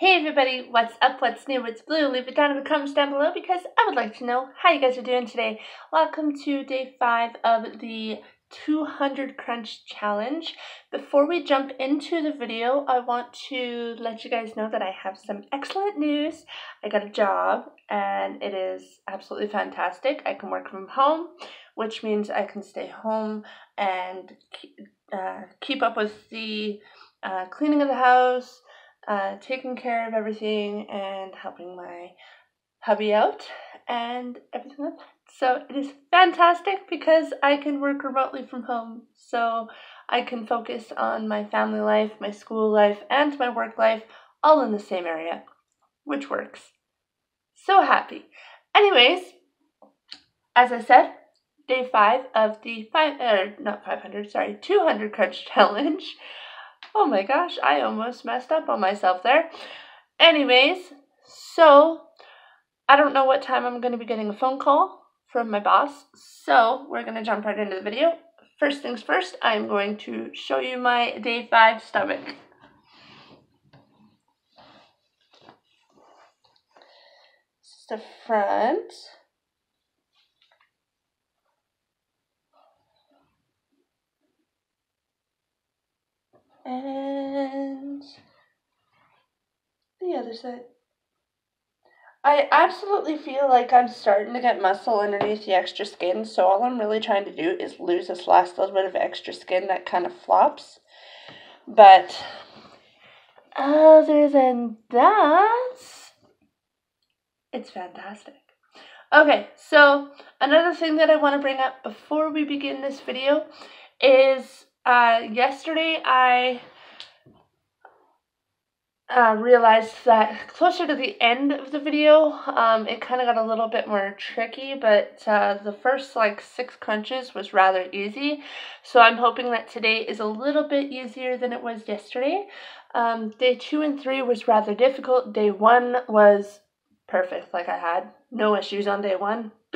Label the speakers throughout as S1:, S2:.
S1: Hey everybody, what's up, what's new, what's blue? Leave it down in the comments down below because I would like to know how you guys are doing today. Welcome to day five of the 200 crunch challenge. Before we jump into the video, I want to let you guys know that I have some excellent news. I got a job and it is absolutely fantastic. I can work from home, which means I can stay home and uh, keep up with the uh, cleaning of the house, uh, taking care of everything, and helping my hubby out and everything like that. So it is fantastic because I can work remotely from home. So I can focus on my family life, my school life, and my work life all in the same area, which works. So happy. Anyways, as I said, day five of the five, uh, not 500, sorry, 200 crunch challenge. Oh my gosh, I almost messed up on myself there. Anyways, so I don't know what time I'm going to be getting a phone call from my boss. So we're going to jump right into the video. First things first, I'm going to show you my day five stomach. This is the front. And the other side. I absolutely feel like I'm starting to get muscle underneath the extra skin, so all I'm really trying to do is lose this last little bit of extra skin that kind of flops. But other than that, it's fantastic. Okay, so another thing that I want to bring up before we begin this video is uh, yesterday I uh, realized that closer to the end of the video, um, it kind of got a little bit more tricky, but uh, the first like six crunches was rather easy. So I'm hoping that today is a little bit easier than it was yesterday. Um, day two and three was rather difficult. Day one was perfect, like I had no issues on day one.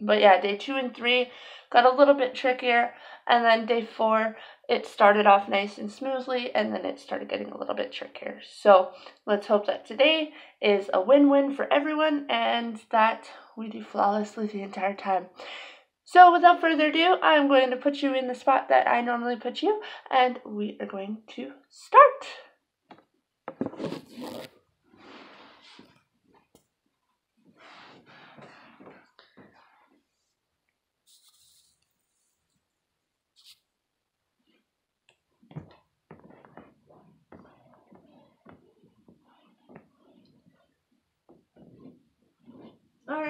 S1: but yeah, day two and three got a little bit trickier. And then day four, it started off nice and smoothly, and then it started getting a little bit trickier. So let's hope that today is a win win for everyone and that we do flawlessly the entire time. So without further ado, I'm going to put you in the spot that I normally put you, and we are going to start.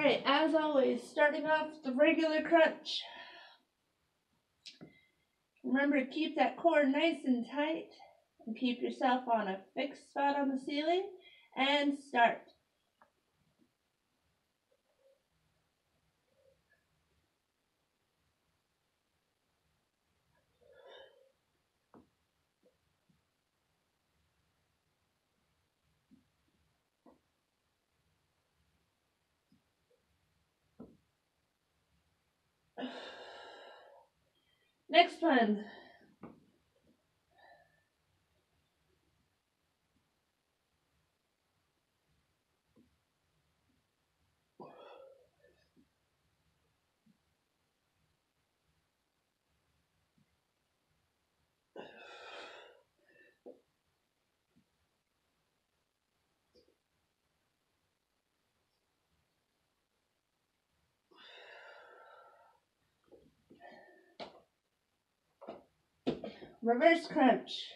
S1: Alright, as always, starting off the regular crunch. Remember to keep that core nice and tight and keep yourself on a fixed spot on the ceiling and start. Next one. Reverse crunch.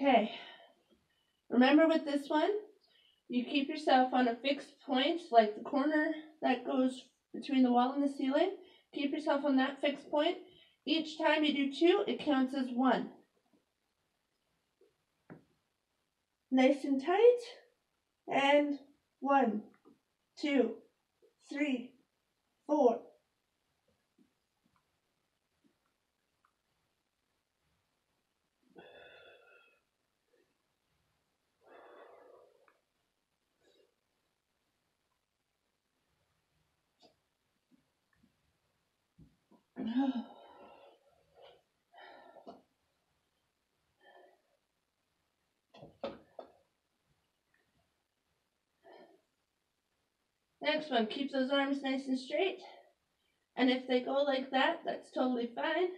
S1: Okay. Remember with this one, you keep yourself on a fixed point, like the corner that goes between the wall and the ceiling. Keep yourself on that fixed point. Each time you do two, it counts as one. Nice and tight. And one, two, three, four, Next one, keep those arms nice and straight. And if they go like that, that's totally fine.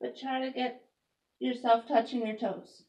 S1: But try to get yourself touching your toes.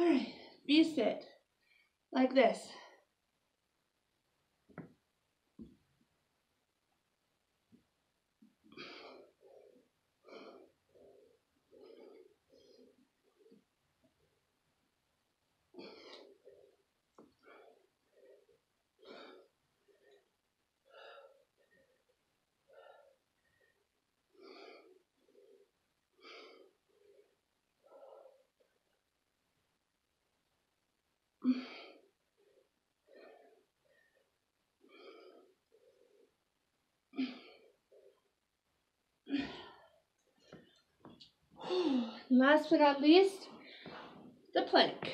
S1: All right, be sit like this. Last but not least, the plank.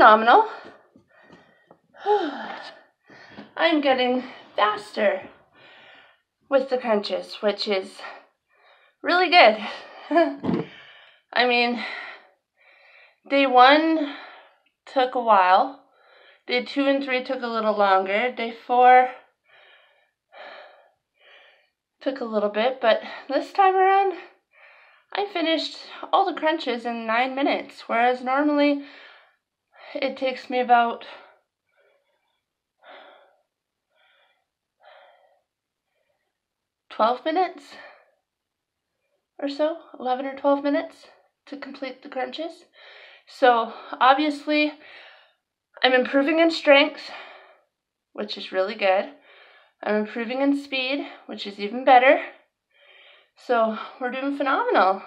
S1: Phenomenal. I'm getting faster with the crunches, which is really good. I mean, Day one took a while. Day two and three took a little longer. Day four took a little bit, but this time around, I finished all the crunches in nine minutes, whereas normally it takes me about twelve minutes or so, 11 or 12 minutes to complete the crunches. So obviously I'm improving in strength, which is really good. I'm improving in speed, which is even better. So we're doing phenomenal.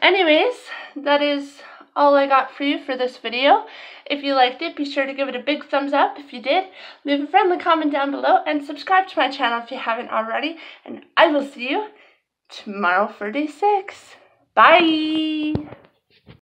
S1: Anyways, that is all I got for you for this video. If you liked it, be sure to give it a big thumbs up. If you did, leave a friendly comment down below and subscribe to my channel if you haven't already. And I will see you tomorrow for day six. Bye!